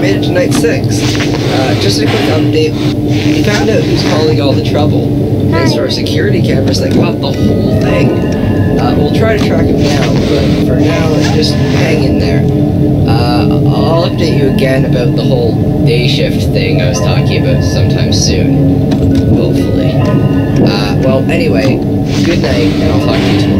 made it to night six. Uh, just a quick update. We found out who's causing all the trouble. Thanks to our security cameras that caught the whole thing. Uh, we'll try to track him down, but for now, just hang in there. Uh, I'll update you again about the whole day shift thing I was talking about sometime soon. Hopefully. Uh, well, anyway, good night, and I'll talk to you tomorrow.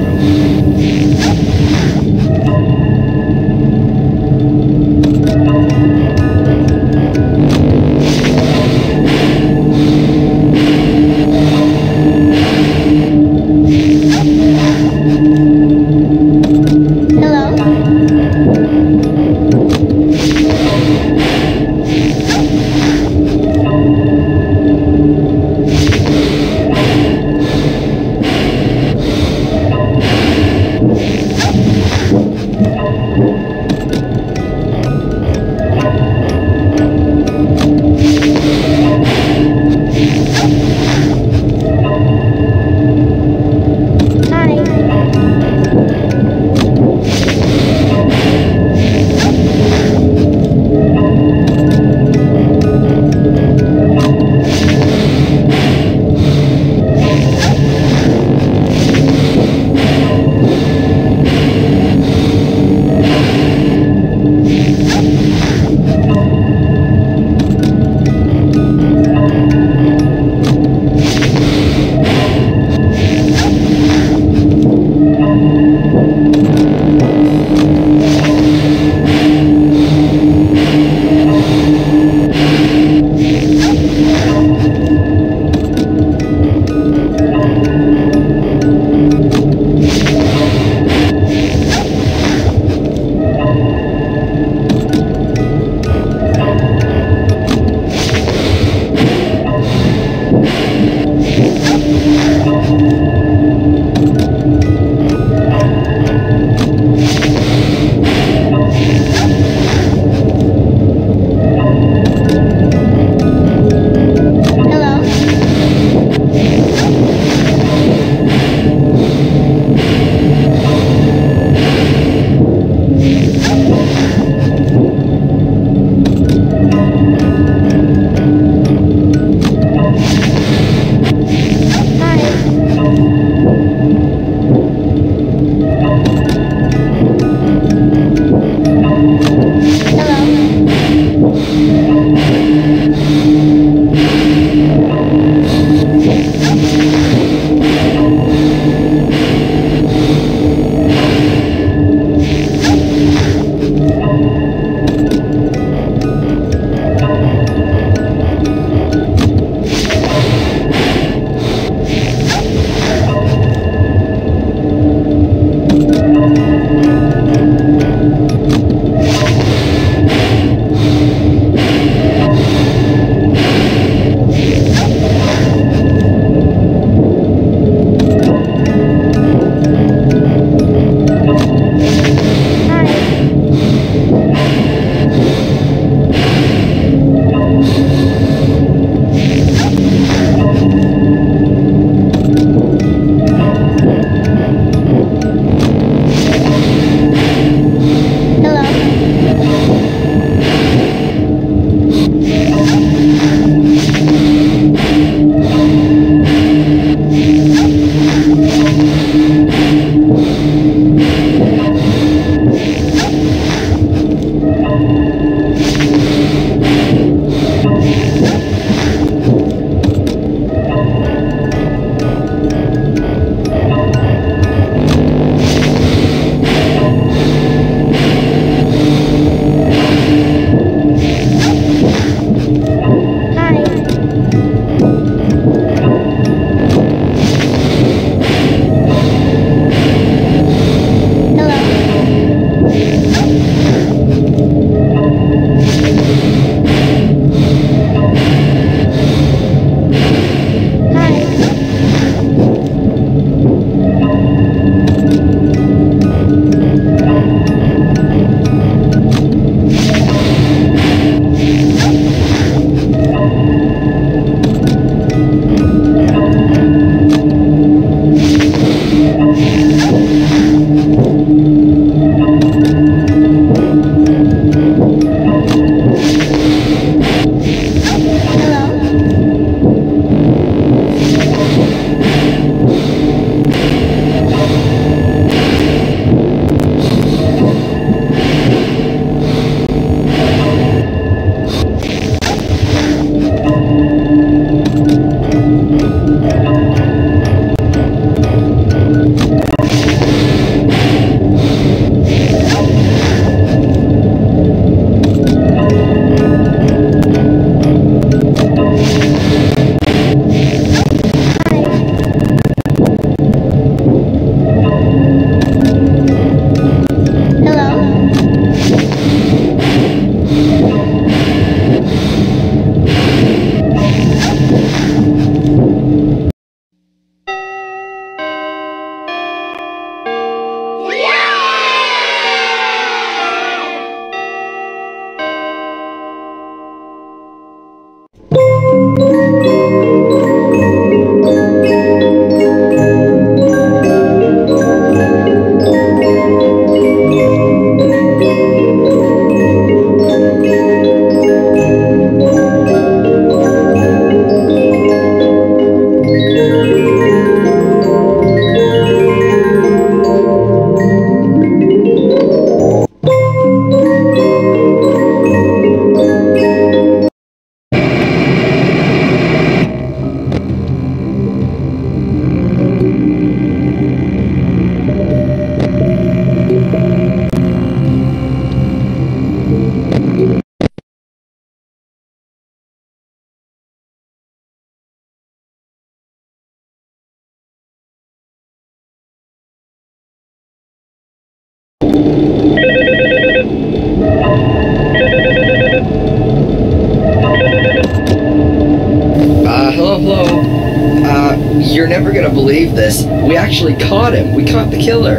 Never gonna believe this. We actually caught him. We caught the killer.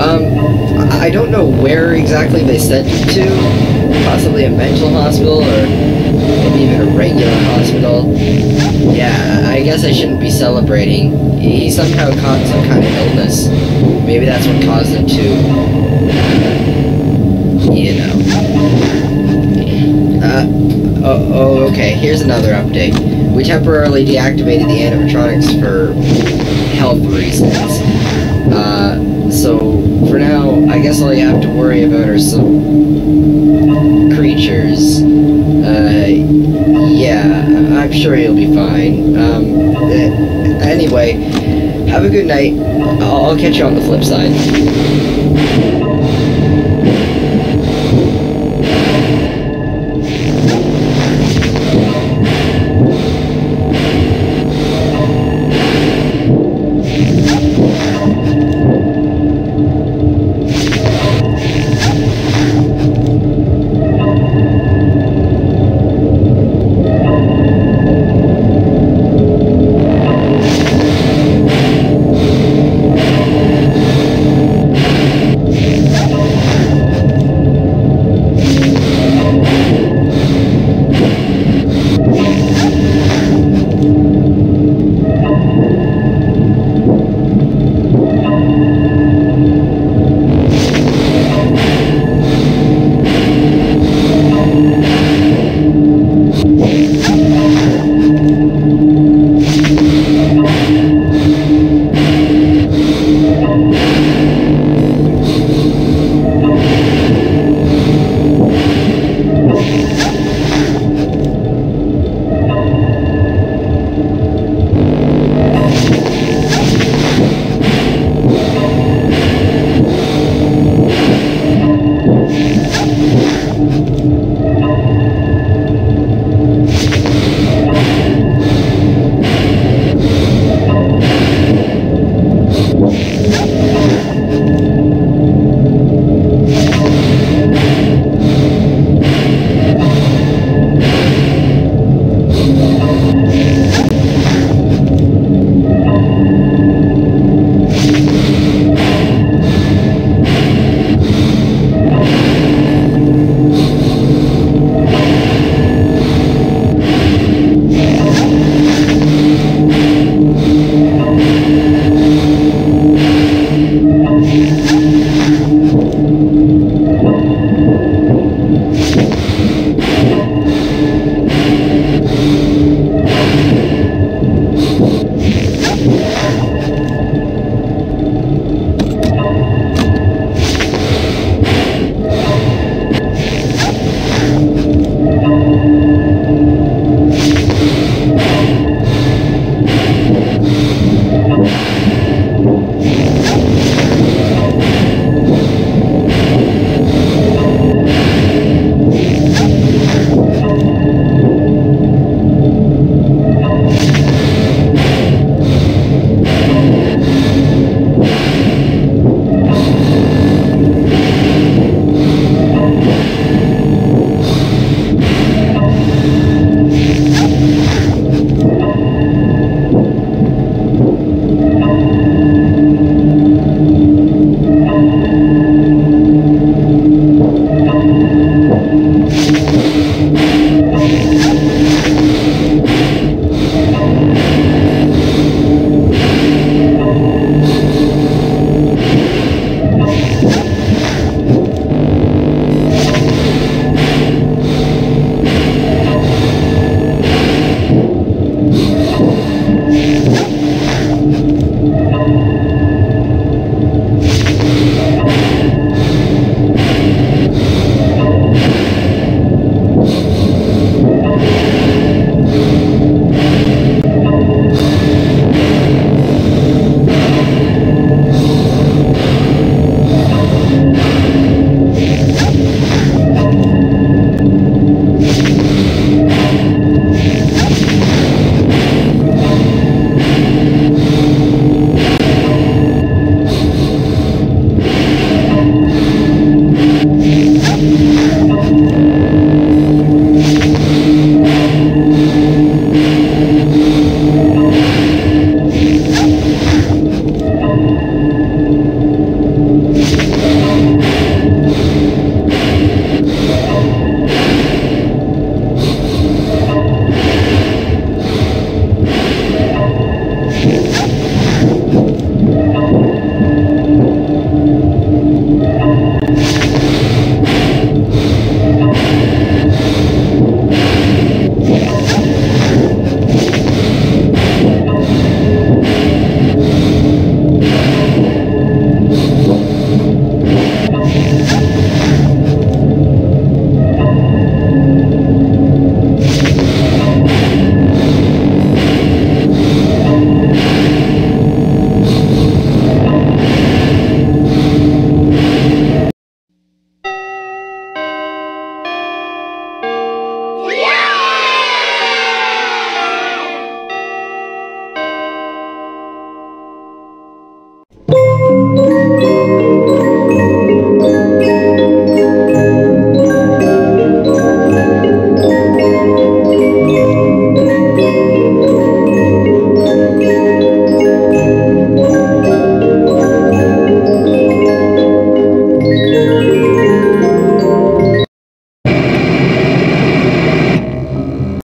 Um, I don't know where exactly they sent him to. Possibly a mental hospital or maybe even a regular hospital. Yeah, I guess I shouldn't be celebrating. He somehow caught some kind of illness. Maybe that's what caused him to, you know. Uh, oh, oh, okay, here's another update. We temporarily deactivated the animatronics for health reasons. Uh, so, for now, I guess all you have to worry about are some creatures. Uh, yeah, I'm sure you'll be fine. Um, eh, anyway, have a good night. I'll, I'll catch you on the flip side.